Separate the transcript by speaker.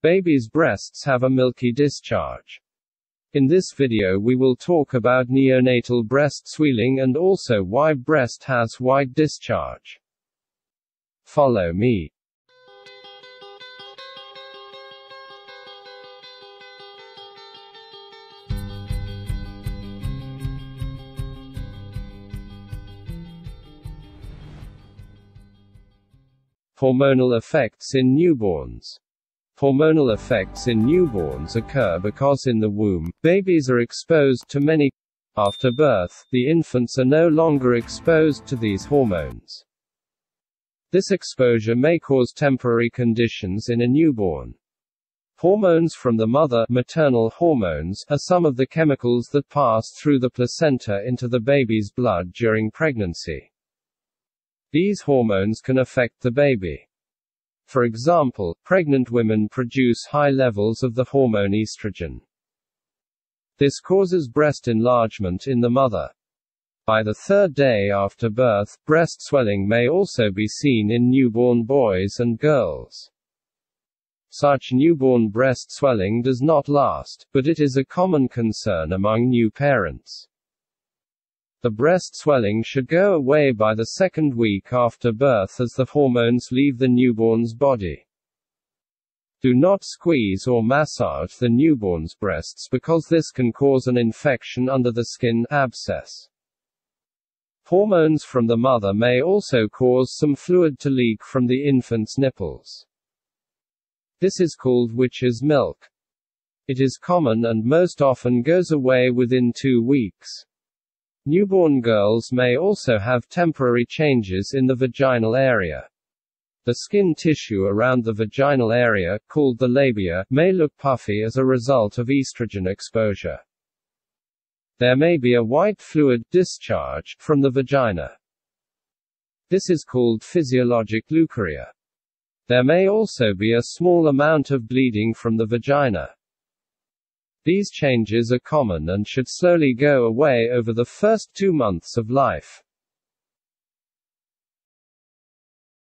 Speaker 1: Babies' breasts have a milky discharge. In this video we will talk about neonatal breast swelling and also why breast has white discharge. Follow me. Hormonal effects in newborns. Hormonal effects in newborns occur because in the womb, babies are exposed to many. After birth, the infants are no longer exposed to these hormones. This exposure may cause temporary conditions in a newborn. Hormones from the mother, maternal hormones, are some of the chemicals that pass through the placenta into the baby's blood during pregnancy. These hormones can affect the baby. For example, pregnant women produce high levels of the hormone estrogen. This causes breast enlargement in the mother. By the third day after birth, breast swelling may also be seen in newborn boys and girls. Such newborn breast swelling does not last, but it is a common concern among new parents. The breast swelling should go away by the second week after birth as the hormones leave the newborn's body. Do not squeeze or massage the newborn's breasts because this can cause an infection under the skin abscess. Hormones from the mother may also cause some fluid to leak from the infant's nipples. This is called witch's milk. It is common and most often goes away within two weeks. Newborn girls may also have temporary changes in the vaginal area. The skin tissue around the vaginal area, called the labia, may look puffy as a result of estrogen exposure. There may be a white fluid discharge from the vagina. This is called physiologic leukorrhea. There may also be a small amount of bleeding from the vagina. These changes are common and should slowly go away over the first two months of life.